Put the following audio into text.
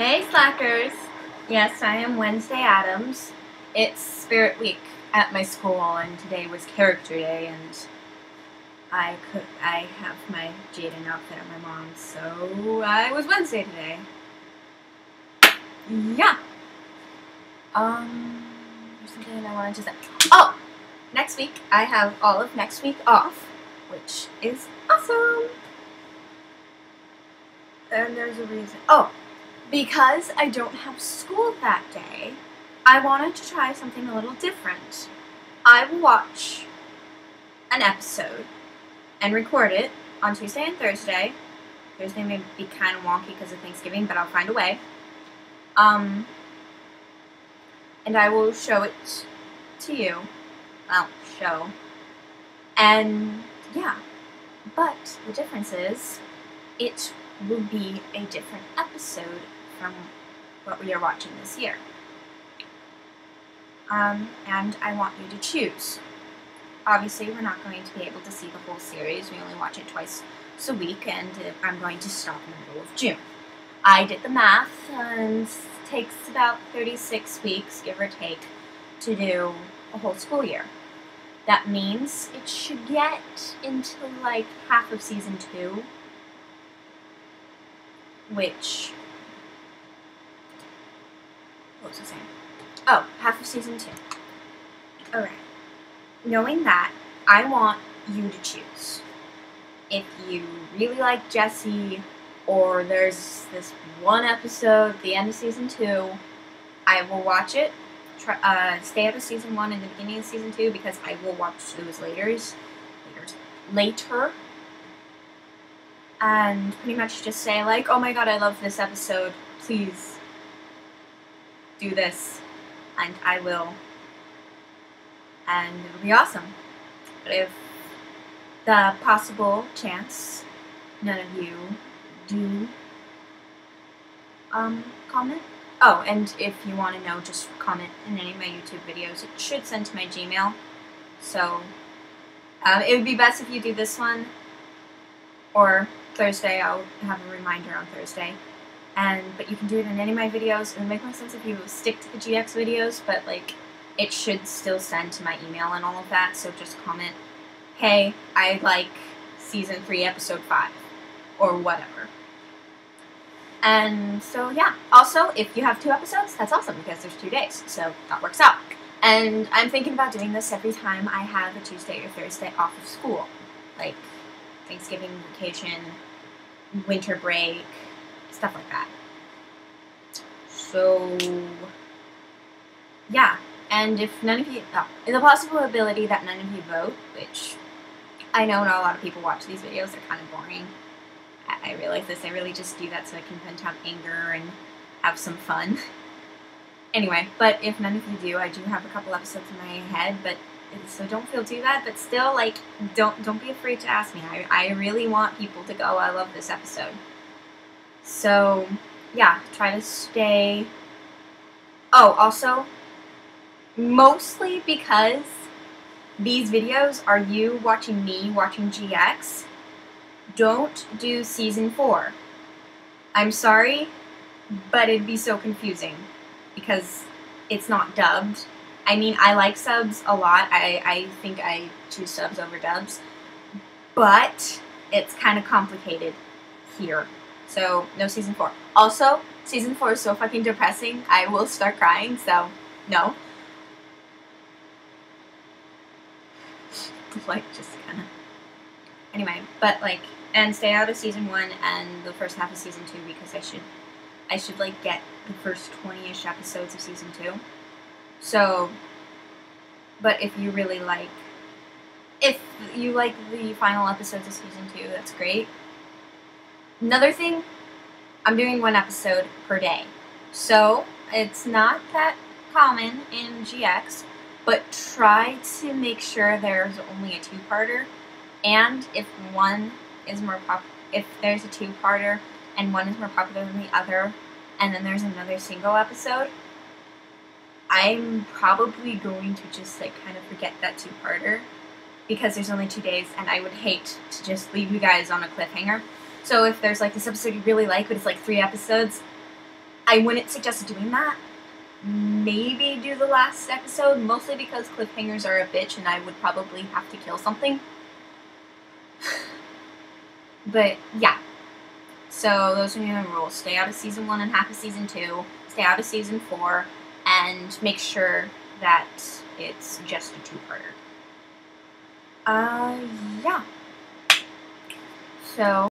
Hey, Slackers! Yes, I am Wednesday Addams. It's Spirit Week at my school, and today was Character Day, and I could I have my Jaden outfit at my mom's, so I was Wednesday today. Yeah. Um, there's something I wanted to say. Oh, next week I have all of next week off, which is awesome. And there's a reason. Oh, because I don't have school that day, I wanted to try something a little different. I will watch an episode and record it on Tuesday and Thursday. Thursday may be kind of wonky because of Thanksgiving, but I'll find a way. Um, and I will show it to you. Well, show. And yeah, but the difference is it will be a different episode from what we are watching this year. Um, and I want you to choose. Obviously, we're not going to be able to see the whole series. We only watch it twice a week, and I'm going to stop in the middle of June. I did the math, and it takes about 36 weeks, give or take, to do a whole school year. That means it should get into like half of season two, which. Oh, half of season two. Alright. Knowing that, I want you to choose. If you really like Jesse, or there's this one episode the end of season two, I will watch it. Try, uh, stay out of season one and the beginning of season two because I will watch those later, later, and pretty much just say like, "Oh my god, I love this episode. Please do this." and I will. And it'll be awesome. But if the possible chance none of you do um, comment. Oh, and if you want to know, just comment in any of my YouTube videos. It should send to my Gmail. So um, it would be best if you do this one or Thursday. I'll have a reminder on Thursday and but you can do it in any of my videos. It would make more sense if you stick to the GX videos, but like it should still send to my email and all of that. So just comment, hey, I like season three, episode five, or whatever. And so yeah. Also, if you have two episodes, that's awesome because there's two days, so that works out. And I'm thinking about doing this every time I have a Tuesday or Thursday off of school, like Thanksgiving vacation, winter break, stuff like that. So, yeah. And if none of you, oh, in the possibility that none of you vote, which I know not a lot of people watch these videos, they're kind of boring. I, I realize this, I really just do that so I can vent out anger and have some fun. anyway, but if none of you do, I do have a couple episodes in my head, but so don't feel too bad, but still, like, don't don't be afraid to ask me. I, I really want people to go, I love this episode. So, yeah, try to stay. Oh, also, mostly because these videos are you watching me watching GX, don't do season 4. I'm sorry, but it'd be so confusing because it's not dubbed. I mean, I like subs a lot. I, I think I choose subs over dubs, but it's kind of complicated here. So no season four. Also, season four is so fucking depressing. I will start crying. So no. like just kind of. Anyway, but like, and stay out of season one and the first half of season two because I should, I should like get the first twenty-ish episodes of season two. So, but if you really like, if you like the final episodes of season two, that's great. Another thing, I'm doing one episode per day. So it's not that common in GX, but try to make sure there's only a two-parter. And if one is more pop, if there's a two-parter and one is more popular than the other, and then there's another single episode, I'm probably going to just like kind of forget that two-parter because there's only two days, and I would hate to just leave you guys on a cliffhanger. So if there's like this episode you really like, but it's like three episodes, I wouldn't suggest doing that. Maybe do the last episode, mostly because cliffhangers are a bitch and I would probably have to kill something. but yeah. So those are your rules. Stay out of season one and half of season two. Stay out of season four, and make sure that it's just a two-parter. Uh, yeah. So